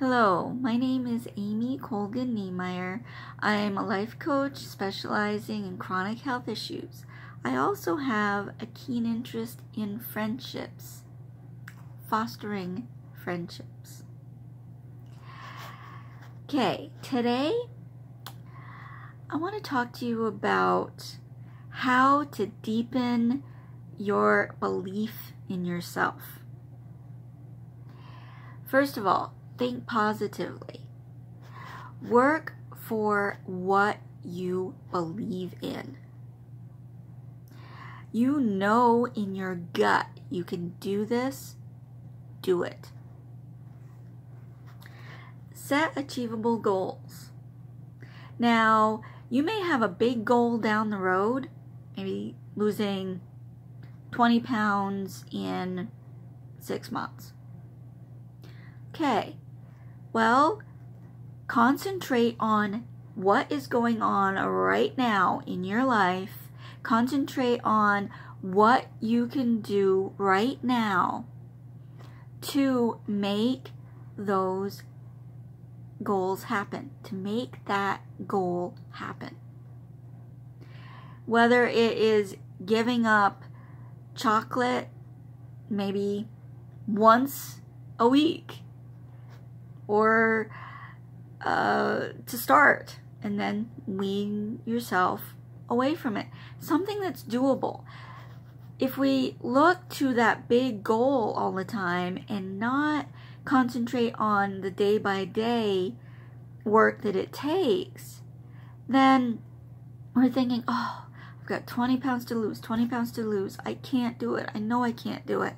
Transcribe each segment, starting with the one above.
Hello, my name is Amy Colgan Niemeyer. I am a life coach specializing in chronic health issues. I also have a keen interest in friendships, fostering friendships. Okay, today I want to talk to you about how to deepen your belief in yourself. First of all, think positively. Work for what you believe in. You know in your gut you can do this, do it. Set achievable goals. Now, you may have a big goal down the road, maybe losing 20 pounds in six months. Okay, well, concentrate on what is going on right now in your life. Concentrate on what you can do right now to make those goals happen, to make that goal happen. Whether it is giving up chocolate maybe once a week or uh, to start and then wean yourself away from it. Something that's doable. If we look to that big goal all the time and not concentrate on the day by day work that it takes, then we're thinking, oh, I've got 20 pounds to lose, 20 pounds to lose. I can't do it. I know I can't do it.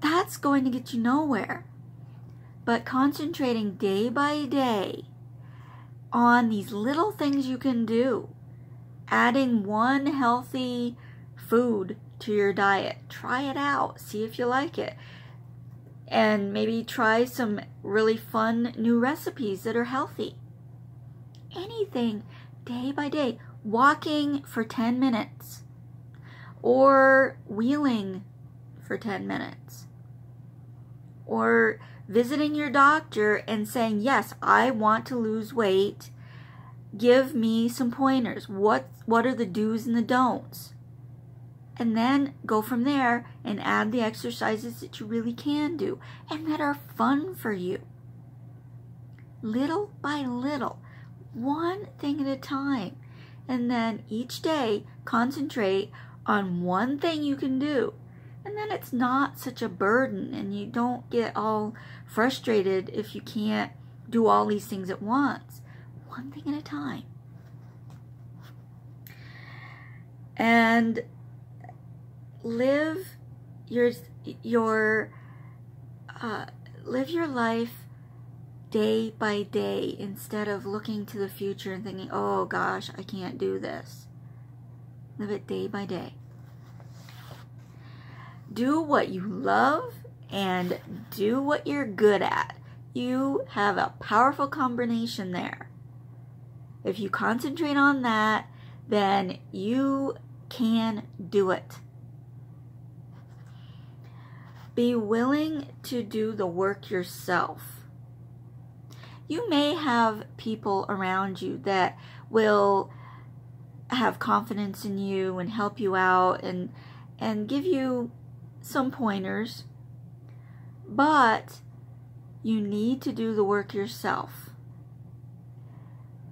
That's going to get you nowhere but concentrating day by day on these little things you can do. Adding one healthy food to your diet. Try it out. See if you like it. And maybe try some really fun new recipes that are healthy. Anything day by day. Walking for 10 minutes. Or wheeling for 10 minutes. Or visiting your doctor and saying, Yes, I want to lose weight. Give me some pointers. What, what are the do's and the don'ts? And then go from there and add the exercises that you really can do and that are fun for you. Little by little, one thing at a time. And then each day, concentrate on one thing you can do and then it's not such a burden and you don't get all frustrated if you can't do all these things at once. One thing at a time. And live your your uh, live your life day by day instead of looking to the future and thinking, "Oh gosh, I can't do this." Live it day by day do what you love and do what you're good at. You have a powerful combination there. If you concentrate on that, then you can do it. Be willing to do the work yourself. You may have people around you that will have confidence in you and help you out and and give you some pointers, but you need to do the work yourself.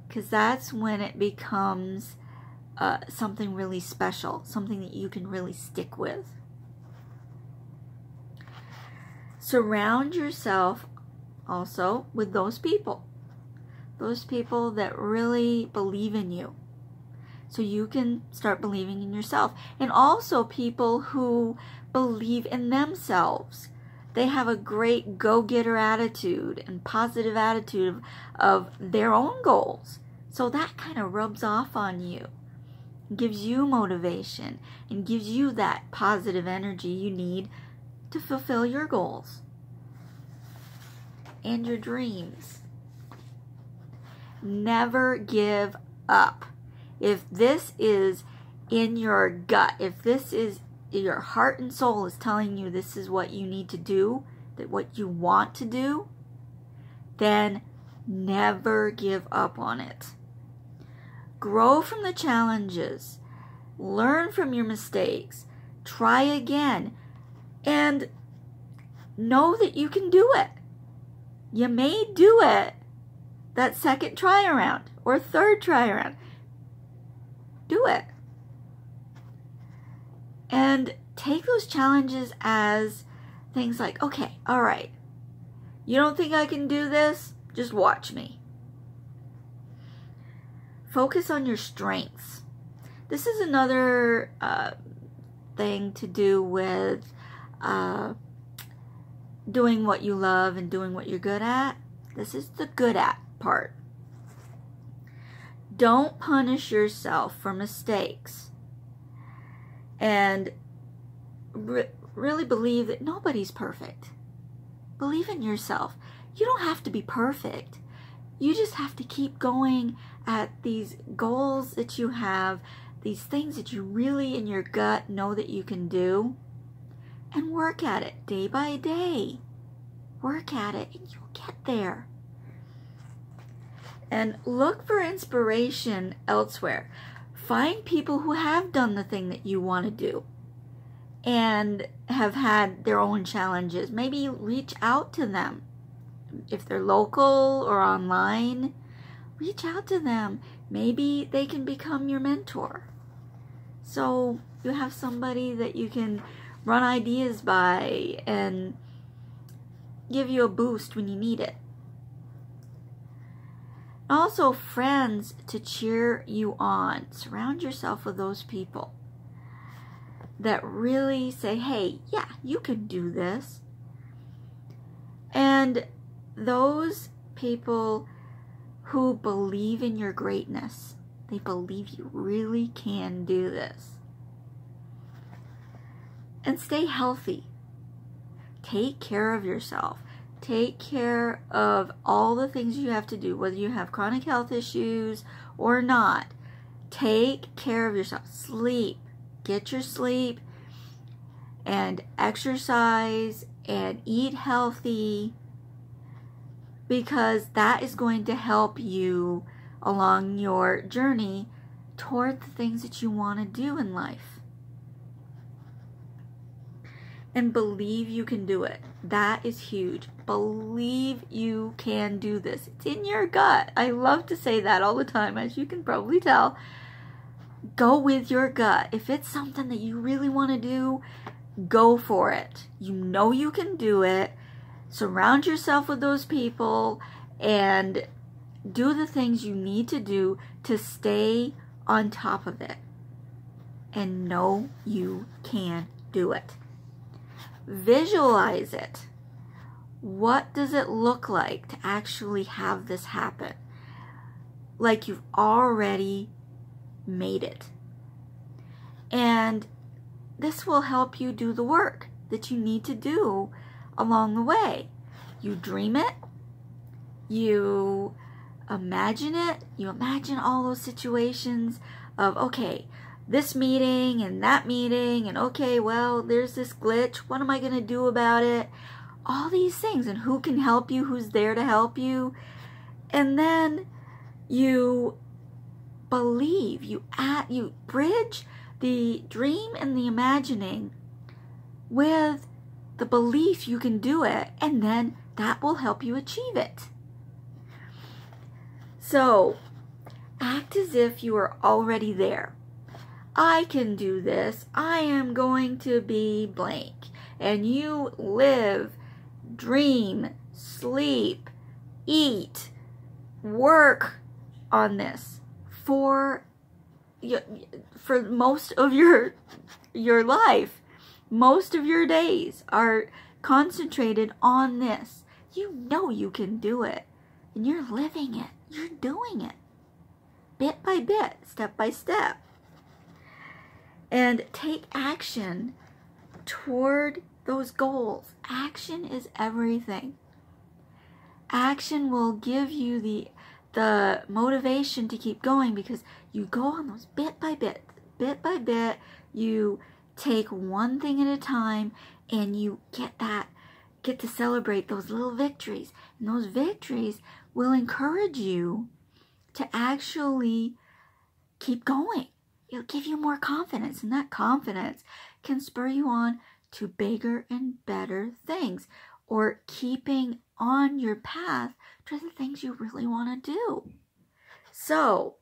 Because that's when it becomes uh, something really special, something that you can really stick with. Surround yourself also with those people. Those people that really believe in you. So you can start believing in yourself. And also people who believe in themselves. They have a great go getter attitude and positive attitude of, of their own goals. So that kind of rubs off on you, gives you motivation, and gives you that positive energy you need to fulfill your goals and your dreams. Never give up. If this is in your gut, if this is your heart and soul is telling you this is what you need to do, that what you want to do, then never give up on it. Grow from the challenges, learn from your mistakes, try again, and know that you can do it. You may do it that second try around or third try around. Do it. And take those challenges as things like, okay, all right, you don't think I can do this? Just watch me. Focus on your strengths. This is another uh, thing to do with uh, doing what you love and doing what you're good at. This is the good at part. Don't punish yourself for mistakes. And re- really believe that nobody's perfect. Believe in yourself. You don't have to be perfect. You just have to keep going at these goals that you have, these things that you really in your gut know that you can do, and work at it day by day. Work at it and you'll get there. And look for inspiration elsewhere. Find people who have done the thing that you want to do and have had their own challenges. Maybe reach out to them. If they're local or online, reach out to them. Maybe they can become your mentor. So you have somebody that you can run ideas by and give you a boost when you need it. Also, friends to cheer you on. Surround yourself with those people that really say, hey, yeah, you can do this. And those people who believe in your greatness, they believe you really can do this. And stay healthy. Take care of yourself. Take care of all the things you have to do, whether you have chronic health issues or not. Take care of yourself. Sleep get your sleep and exercise and eat healthy because that is going to help you along your journey toward the things that you want to do in life. And believe you can do it. That is huge. Believe you can do this. It's in your gut. I love to say that all the time, as you can probably tell go with your gut. If it's something that you really want to do, go for it. You know you can do it. Surround yourself with those people and do the things you need to do to stay on top of it. And know you can do it. Visualize it. What does it look like to actually have this happen? Like you've already made it. And this will help you do the work that you need to do along the way. You dream it, you imagine it, you imagine all those situations of, okay, this meeting and that meeting, and okay, well, there's this glitch. What am I going to do about it? All these things, and who can help you, who's there to help you. And then you believe, you add, you bridge the dream and the imagining with the belief you can do it, and then that will help you achieve it. So, act as if you are already there. I can do this. I am going to be blank. And you live, dream, sleep, eat, work on this for for most of your your life. Most of your days are concentrated on this. You know you can do it. And you're living it. You're doing it. Bit by bit step by step and take action toward those goals action is everything action will give you the the motivation to keep going because you go on those bit by bit, bit by bit. You take one thing at a time and you get that get to celebrate those little victories. And those victories will encourage you to actually keep going. It'll give you more confidence, and that confidence can spur you on to bigger and better things or keeping on your path to the things you really want to do. So,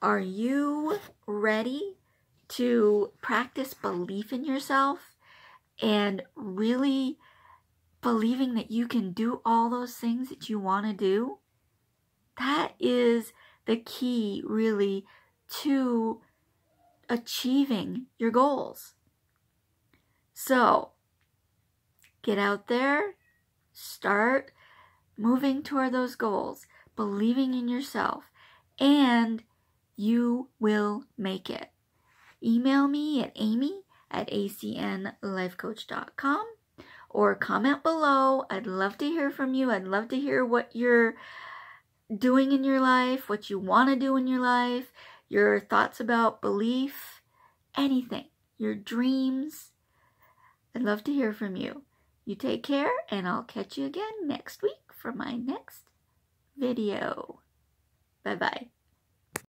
are you ready to practice belief in yourself and really believing that you can do all those things that you want to do? That is the key, really, to achieving your goals. So, get out there, start moving toward those goals, believing in yourself, and you will make it. Email me at amy at acnlifecoach.com or comment below. I'd love to hear from you. I'd love to hear what you're doing in your life, what you want to do in your life, your thoughts about belief, anything, your dreams. I'd love to hear from you. You take care, and I'll catch you again next week for my next video. Bye bye.